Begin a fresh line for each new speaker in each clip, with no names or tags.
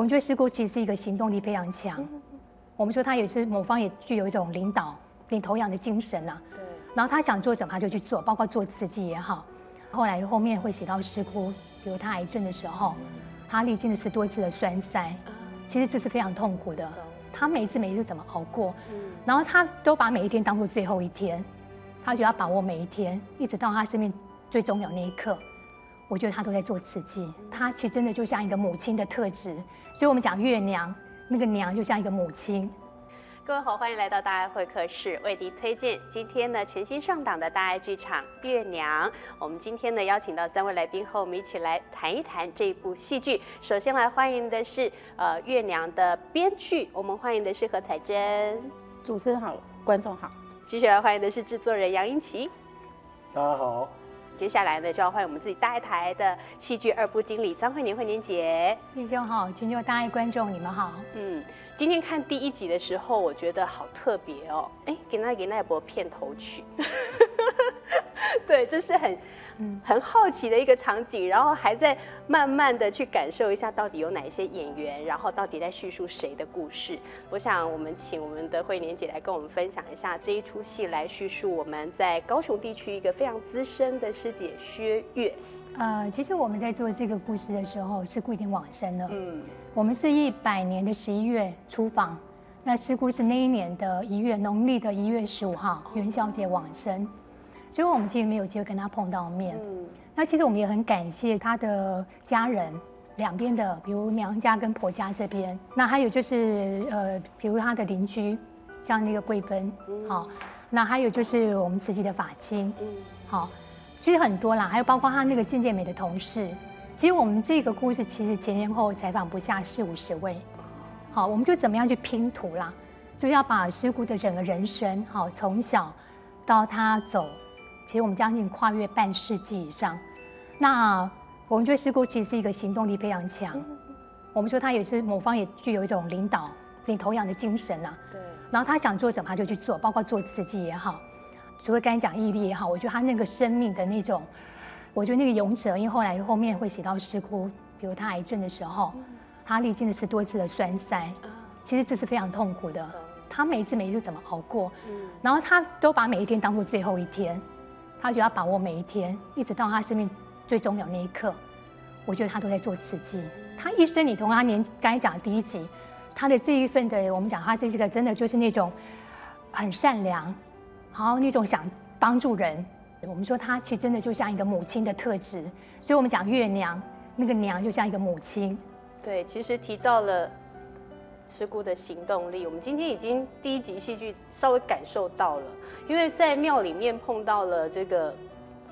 们觉得师姑其实是一个行动力非常强，我们说她也是某方也具有一种领导、领头羊的精神啊。对。然后她想做什么，她就去做，包括做自己也好。后来后面会写到师姑，比如她癌症的时候，她历经的是多次的栓塞，其实这是非常痛苦的。她每一次每一次怎么熬过？然后她都把每一天当做最后一天，她就要把握每一天，一直到她生命最重要那一刻。我觉得他都在做刺激，他其实真的就像一个母亲的特质，所以我们讲月娘，那个娘就像一个母亲。
各位好，欢迎来到大爱会客室，为您推荐今天呢全新上档的大爱剧场《月娘》。我们今天呢邀请到三位来宾，和我们一起来谈一谈这部戏剧。首先来欢迎的是呃月娘的编剧，我们欢迎的是何彩珍。
主持人好，观众好。
接下来欢迎的是制作人杨英奇。
大家好。
接下来呢，就要欢迎我们自己大爱台的戏剧二部经理张慧年慧宁姐。
弟兄好，全球大爱观众你们好。嗯，
今天看第一集的时候，我觉得好特别哦。哎，给那给那波片头曲。对，就是很。很好奇的一个场景，然后还在慢慢的去感受一下到底有哪一些演员，然后到底在叙述谁的故事。我想我们请我们的慧莲姐来跟我们分享一下这一出戏，来叙述我们在高雄地区一个非常资深的师姐薛月。
呃，其实我们在做这个故事的时候，师姑已经往生了。嗯，我们是一百年的十一月出访，那师姑是那一年的一月农历的一月十五号元宵节往生。所以我们其实没有机会跟他碰到面。嗯，那其实我们也很感谢他的家人，两边的，比如娘家跟婆家这边。那还有就是，呃，比如他的邻居，像那个贵芬，好。那还有就是我们慈禧的法亲，嗯，好。其实很多啦，还有包括他那个渐渐美的同事。其实我们这个故事其实前前后采访不下四五十位。好，我们就怎么样去拼图啦？就要把师姑的整个人生，好，从小到他走。其实我们将近跨越半世纪以上，那我们觉得师姑其实是一个行动力非常强，我们说她也是某方也具有一种领导、领头羊的精神啊。对。然后她想做什么，她就去做，包括做自己也好，除了刚才讲毅力也好，我觉得她那个生命的那种，我觉得那个勇者，因为后来后面会写到师姑，比如她癌症的时候，她历经的是多次的栓塞，其实这是非常痛苦的。她每一次每一次怎么熬过？然后她都把每一天当做最后一天。他就要把握每一天，一直到他生命最终了那一刻。我觉得他都在做自己。他一生，你从他年刚才讲第一集，他的这一份的，我们讲他这个真的就是那种很善良，好那种想帮助人。我们说他其实真的就像一个母亲的特质，所以我们讲月娘，那个娘就像一个母亲。
对，其实提到了。师姑的行动力，我们今天已经第一集戏剧稍微感受到了，因为在庙里面碰到了这个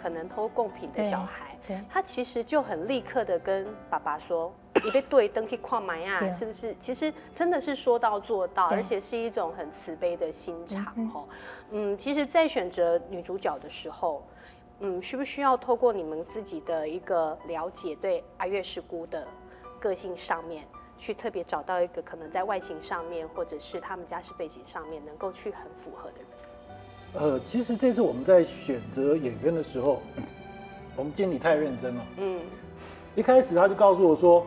可能偷贡品的小孩，他其实就很立刻的跟爸爸说：“你被对灯可以跨埋呀，是不是？”其实真的是说到做到，而且是一种很慈悲的心肠哦。嗯，其实，在选择女主角的时候，嗯，需不需要透过你们自己的一个了解，对阿月师姑的个性上面？去特别找到一个可能在外形上面，或者是他们家世背景上面能够去很符合的人。
呃，其实这次我们在选择演员的时候，我们经理太认真了。嗯。一开始他就告诉我说，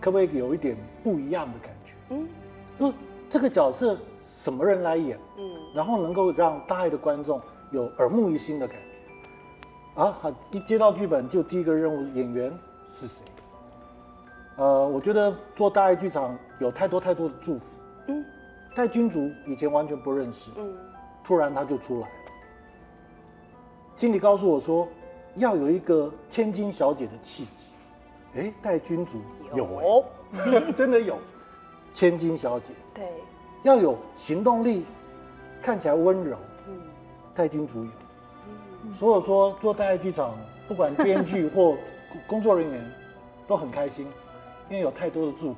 可不可以有一点不一样的感觉？嗯。说这个角色什么人来演？嗯。然后能够让大爱的观众有耳目一新的感觉。啊，好，一接到剧本就第一个任务，演员是谁？呃，我觉得做大爱剧场有太多太多的祝福。嗯，戴君竹以前完全不认识，嗯，突然他就出来了。经理告诉我说，要有一个千金小姐的气质。哎，戴君竹有，真的有，千金小姐。
对，
要有行动力，看起来温柔。嗯，戴君竹有。嗯，所以说做大爱剧场，不管编剧或工作人员，都很开心。因为有太多的祝福，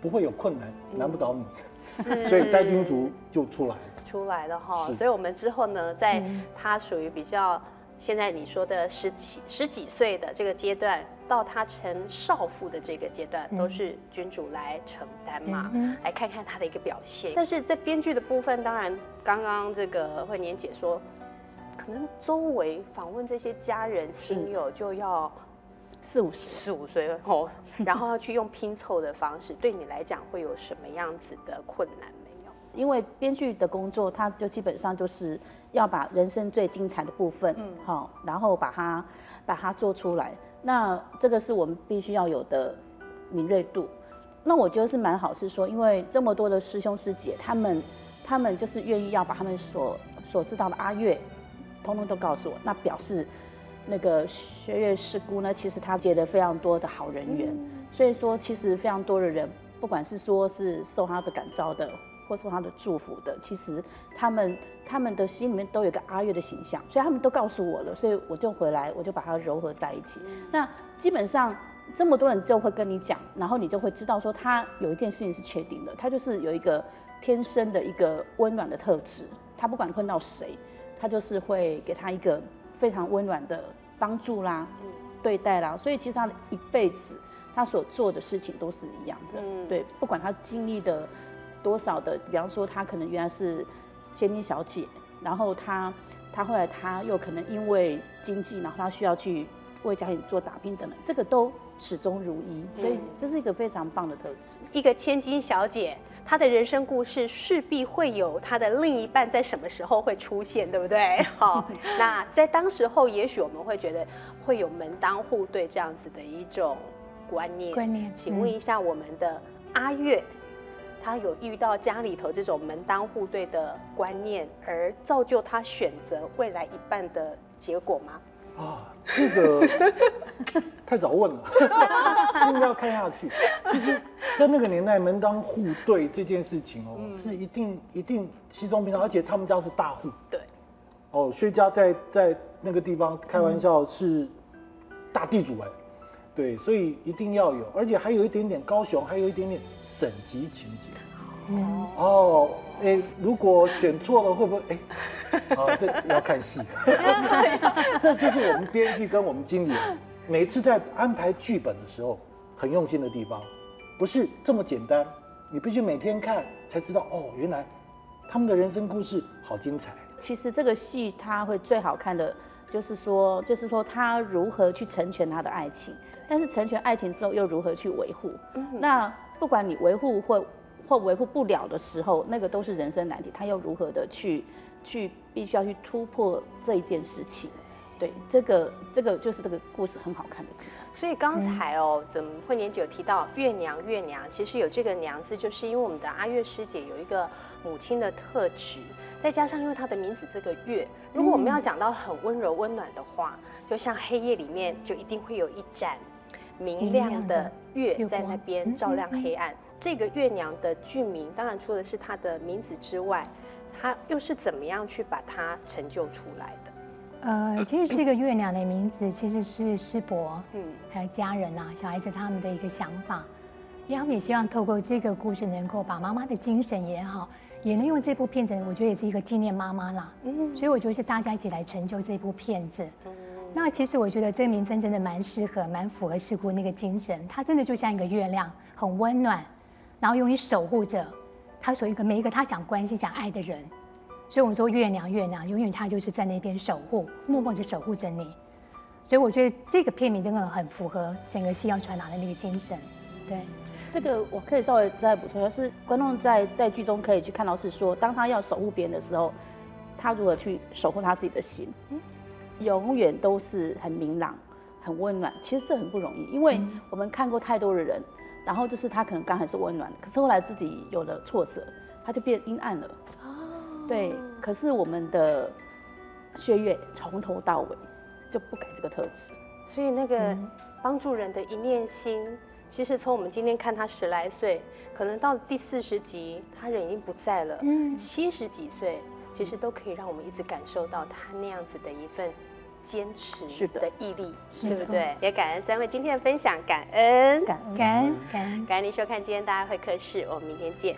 不会有困难，难不倒你，所以带金竹就出来了，
出来了哈。所以我们之后呢，在他属于比较现在你说的十几十几岁的这个阶段，到他成少妇的这个阶段，都是君主来承担嘛，来看看他的一个表现。但是在编剧的部分，当然刚刚这个慧年姐说，可能周围访问这些家人亲友就要。
四五十，
四五岁哦，然后要去用拼凑的方式，对你来讲会有什么样子的困难没有？
因为编剧的工作，他就基本上就是要把人生最精彩的部分，嗯，好，然后把它把它做出来。那这个是我们必须要有的敏锐度。那我觉得是蛮好，是说因为这么多的师兄师姐，他们他们就是愿意要把他们所所知道的阿月，通通都告诉我，那表示。那个学月师姑呢，其实她结了非常多的好人缘，所以说其实非常多的人，不管是说是受她的感召的，或受她的祝福的，其实他们他们的心里面都有个阿月的形象，所以他们都告诉我了，所以我就回来，我就把它糅合在一起。那基本上这么多人就会跟你讲，然后你就会知道说他有一件事情是确定的，他就是有一个天生的一个温暖的特质，他不管碰到谁，他就是会给他一个。非常温暖的帮助啦，对待啦，所以其实他的一辈子，他所做的事情都是一样的，对，不管他经历的多少的，比方说他可能原来是千金小姐，然后他他后来他又可能因为经济，然后他需要去为家庭做打拼等等，这个都始终如一，所以这是一个非常棒的特质。
一个千金小姐。她的人生故事势必会有她的另一半在什么时候会出现，对不对？好，那在当时候，也许我们会觉得会有门当户对这样子的一种观念。
观念，
请问一下，我们的阿月，他有遇到家里头这种门当户对的观念，而造就他选择未来一半的结果吗？
啊，这个 太早问了，应该要看下去。其实，在那个年代，门当户对这件事情哦，是一定一定稀松平常，而且他们家是大户。
对。
哦，薛家在在那个地方开玩笑是大地主哎，对，所以一定要有，而且还有一点点高雄，还有一点点省级情节。哦。哎，如果选错了会不会？哎，啊，这要看戏。这就是我们编剧跟我们经理每次在安排剧本的时候很用心的地方，不是这么简单。你必须每天看才知道哦，原来他们的人生故事好精彩。
其实这个戏它会最好看的，就是说，就是说他如何去成全他的爱情，但是成全爱情之后又如何去维护。那不管你维护或。或维护不了的时候，那个都是人生难题。他又如何的去去必须要去突破这一件事情？对，这个这个就是这个故事很好看的地方。
所以刚才哦，怎么慧年姐有提到月娘月娘，其实有这个娘字，就是因为我们的阿月师姐有一个母亲的特质，再加上因为她的名字这个月，如果我们要讲到很温柔温暖的话，就像黑夜里面就一定会有一盏明亮的月在那边照亮黑暗。这个月娘的剧名，当然除了是她的名字之外，她又是怎么样去把它成就出来的？
呃，其实这个月亮的名字其实是师伯，嗯，还有家人啊，小孩子他们的一个想法，因为他们也希望透过这个故事，能够把妈妈的精神也好，也能用这部片子，我觉得也是一个纪念妈妈啦。嗯，所以我觉得是大家一起来成就这部片子。嗯，那其实我觉得这个名称真的蛮适合，蛮符合事故那个精神，它真的就像一个月亮，很温暖。然后用于守护着他所一个每一个他想关心、想爱的人，所以我们说月亮月亮，永远他就是在那边守护，默默的守护着你。所以我觉得这个片名真的很符合整个戏要传达的那个精神。对，
这个我可以稍微再补充，就是观众在在剧中可以去看到，是说当他要守护别人的时候，他如何去守护他自己的心，永远都是很明朗、很温暖。其实这很不容易，因为我们看过太多的人。然后就是他可能刚还是温暖的，可是后来自己有了挫折，他就变阴暗了。哦，对。可是我们的血月从头到尾就不改这个特质，
所以那个帮助人的一念心，其实从我们今天看他十来岁，可能到第四十集他人已经不在了。嗯，七十几岁，其实都可以让我们一直感受到他那样子的一份。坚持的。毅力，对不对？也感恩三位今天的分享，感恩，
感恩，感恩，
感恩。您收看今天大家会客室，我们明天见。